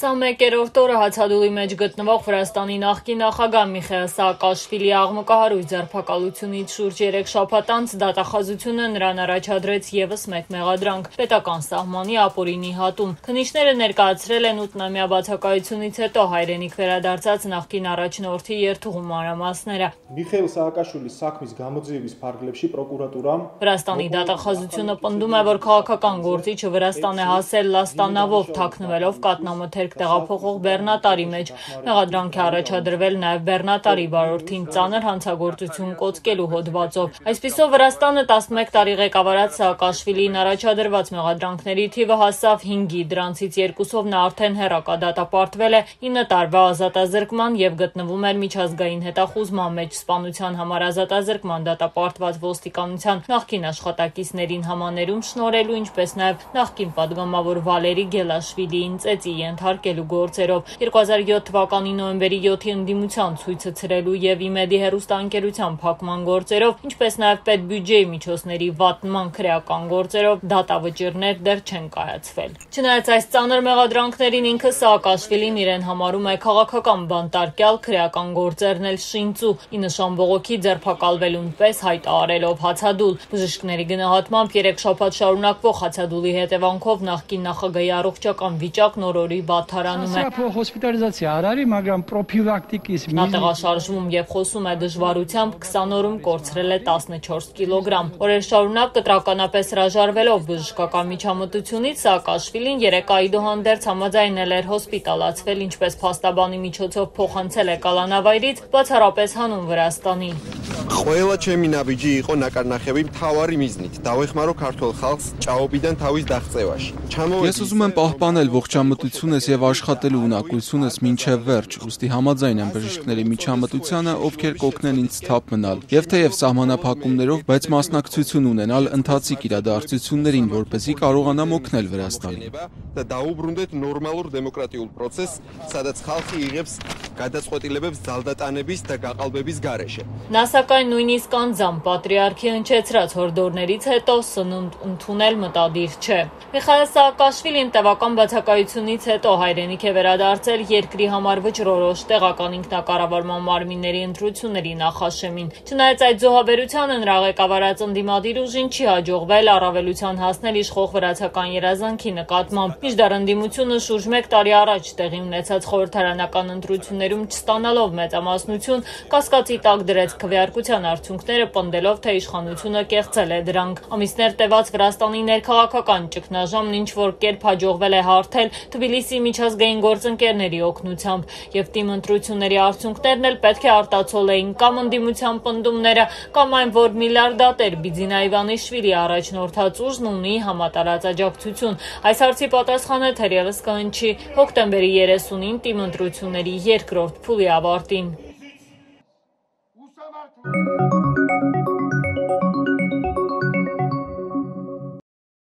21-րդ օրը հացադուլի մեջ գտնվող Վրաստանի նախկին նախագահ Միխայել Սաակաշվիլի աղմկահարույց ձերբակալությունից շուրջ 3 շաբաթ անց դատախազությունը նրան առաջադրեց եւս մեկ մեղադրանք՝ պետական սահմանի ապօրինի հատում։ Քննիչները ներկայացրել են 8-ամյա բացակայությունից հետո հայրենիք վերադարձած նախկին առաջնորդի երթուղու մանրամասները։ Միխայել Սաակաշվիլի Սաքմիս Գամուձիևից Փարգլեփշի պրոկուրատուրան Վրաստանի դատախազությունը պնդում է, որ քաղաքական գործիչը Վրաստան է հասել լաստանավով թաքնվելով կատնամթեր բերք տեղափոխող բեռնատարի մեջ։ Մեղադրանք է առաջադրվել նաև բեռնատարի վարորդին ծանր հանցագործություն կոծկելու հոդվածով։ Այսպիսով Վրաստանը 11 տարի ղեկավարած Սաակաշվիլին առաջադրված մեղադրանքների թիվը հասավ 5-ի, դրանցից երկուսով նա արդեն հերակա դատապարտվել է 9 տարվա ազատազրկման եւ գտնվում էր միջազգային հետախուզման մեջ սպանության համար ազատազրկման դատապարտված ոստիկանության նախկին աշխատակիցներին համաներում շնորհելու, ինչպես նաև նախկին պատգամավոր Վալերի Գելաշվիլիին ծեծի ենթարկել ենթարկելու գործերով 2007 թվականի նոյեմբերի 7-ի ընդդիմության ցույցը ցրելու եւ իմեդի հերոստանգերության փակման գործերով, ինչպես նաեւ պետբյուջեի միջոցների վատնման քրեական գործերով դատավճիռներ դեռ չեն կայացվել։ Չնայած այս ծանր մեղադրանքներին ինքը Սաակաշվիլին իրեն համարում է քաղաքական բանտարկյալ քրեական գործերն էլ շինծու՝ ի նշան բողոքի ձերբակալվելուն պես հայտարարելով հացադուլ։ Բժիշկների գնահատմամբ 3 շաբաթ շարունակվող հացադուլի հետևանքով նախկին նախագահի առողջական վիճակն օրորի վատթարանում է։ հոսպիտալիզացիա արարի, მაგრამ պրոֆիլակտիկիս Նա տեղաշարժվում եւ խոսում է դժվարությամբ 20 օրում կորցրել է 14 կիլոգրամ։ Օրեր շարունակ կտրականապես հրաժարվելով բժշկական միջամտությունից Սաակաշվիլին երեք այդուհանդերձ համաձայնել էր հոսպիտալացվել, ինչպես փաստաբանի միջոցով փոխանցել է կալանավայրից, բացառապես հանուն Վրաստանի։ ყველა ჩემი ნაბიჯი იყო ნაკარნახები მთავარი მიზნით დავეხმარო ქართულ ხალხს ჭაობიდან თავის დაღწევაში Ես ուզում եմ պահպանել ողջամտությունս եւ աշխատելու ունակությունս մինչեւ վերջ, ուստի համաձայն եմ բժիշկների միջամտությանը, ովքեր կօգնեն ինձ թափ մնալ։ Եվ թեև սահմանափակումներով, բայց մասնակցություն ունենալ ընթացիկ իրադարձություններին, որպեսզի կարողանամ օգնել Վրաստանին։ და დაუბრუნდეთ ნორმალურ დემოკრატიულ პროცესს, სადაც ხალხი იღებს გადაწყვეტილებებს ძალდატანების და გაყალბების გარეშე։ Նա սակայն նույնիսկ անձամ պատրիարքի հնչեցրած հորդորներից հետո սնունդ ընդունել մտադիր չէ։ Միխայել Սաակաշվիլին տևական բացակայությունից հետո հայրենիք է վերադարձել երկրի համար վճռորոշ տեղական ինքնակառավարման մարմինների ընտրությունների նախաշեմին։ Չնայած այդ զոհաբերությանը նրա ղեկավարած ընդդիմադիր ուժին չի հաջողվել առավելության հասնել իշխող վրացական երազանքի նկատմամբ։ Միջդեռ ընդդիմությունը շուրջ 1 տարի առաջ տեղի ունեցած խորհրդարանական ընտրություններում չստանալով մեծամասնություն, կասկածի տակ դրեց քվեարկության արդյունքները, պնդելով, թե իշխանությունը կեղծել է դրանք։ Ամիսներ տևած Վրաստանի ներքաղաքական ճգնաժամն ինչ որ կերպ հաջողվել է հարթել Թբիլիսի միջազգային գործընկերների օգնությամբ, եւ թիմ ընտրությունների արդյունքներն էլ պետք է արտացոլեին կամ ընդդիմության պնդումները, կամ այն, որ միլիարդատեր Բիձինա Իվանիշվիլի առաջնորդած ուժն ունի համատարած աջակցություն։ Այս հարցի պատասխանը թերևս կհնչի հոկտեմբերի 30-ին թիմ ընտրությունների երկրորդ of fully aborting.